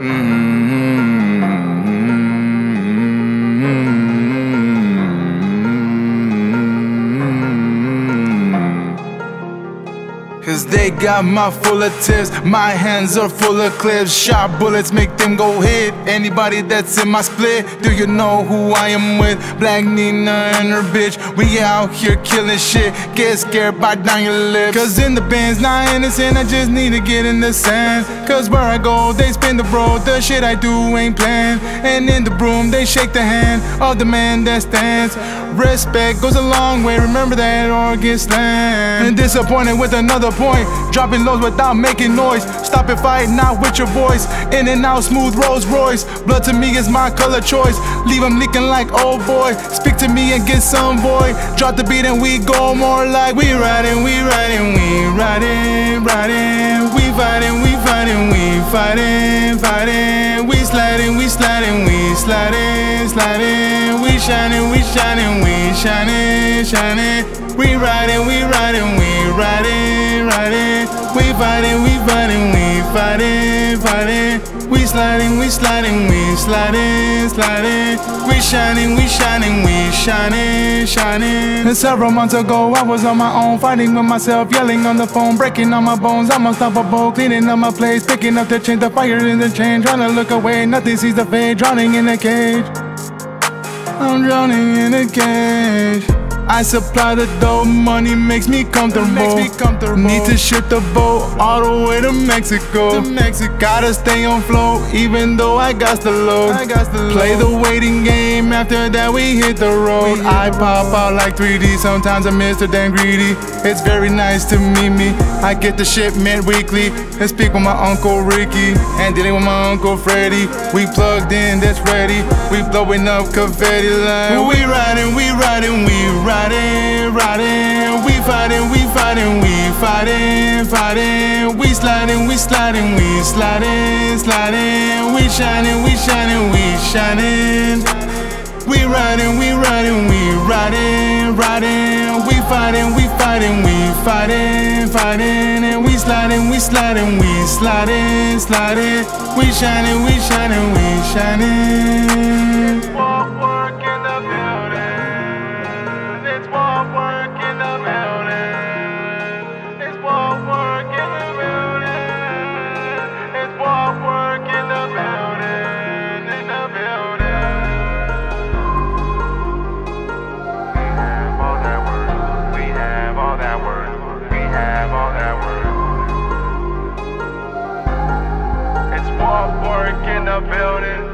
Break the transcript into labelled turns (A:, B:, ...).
A: Mm-hmm. Cause they got my full of tips, my hands are full of clips. Sharp bullets make them go hit. Anybody that's in my split, do you know who I am with? Black Nina and her bitch, we out here killing shit. Get scared, bite down your lips. Cause in the bins, not innocent, I just need to get in the sand. Cause where I go, they spin the road, the shit I do ain't planned. And in the broom, they shake the hand of the man that stands. Respect goes a long way, remember that or get slammed. And disappointed with another point, dropping lows without making noise. Stop it, fight not with your voice. In and out, smooth Rolls Royce. Blood to me is my color choice. Leave them leaking like old boy. Speak to me and get some boy. Drop the beat and we go more like we riding, we riding, we riding, riding. We fighting, we fighting, we fighting, fighting. We sliding, we sliding, we sliding, sliding. We shining, we shining, we shining, shining. We riding, we riding. We fighting, we fighting, we fighting, fighting. We sliding, we sliding, we sliding, sliding. We shining, we shining, we shining, shining. And several months ago, I was on my own, fighting with myself, yelling on the phone, breaking all my bones. I'm unstoppable, cleaning up my place, picking up the change, the fire in the chain, trying to look away. Nothing sees the fade, drowning in a cage. I'm drowning in a cage. I supply the dough, money makes me comfortable.
B: Makes me comfortable.
A: Need to ship the boat all the way to Mexico.
B: To Mexico.
A: Gotta stay on flow, even though I got the load.
B: I got the
A: Play
B: load.
A: the waiting game, after that we hit the road.
B: hit
A: I pop
B: road.
A: out like 3D, sometimes I'm Mr. Damn Greedy. It's very nice to meet me. I get the shipment weekly and speak with my Uncle Ricky and dealing with my Uncle Freddy. We plugged in, that's ready. We blowing up confetti like we riding, we riding, we riding, riding. riding, We fighting, we fighting, we fighting, fighting. We sliding, we sliding, we sliding, sliding. We shining, we shining, we shining. We riding, we riding, we riding, riding. We fighting, we fighting, we fighting, fighting. And we sliding, we sliding, we sliding, sliding. We shining, we shining, we shining.
B: Walk work in the building.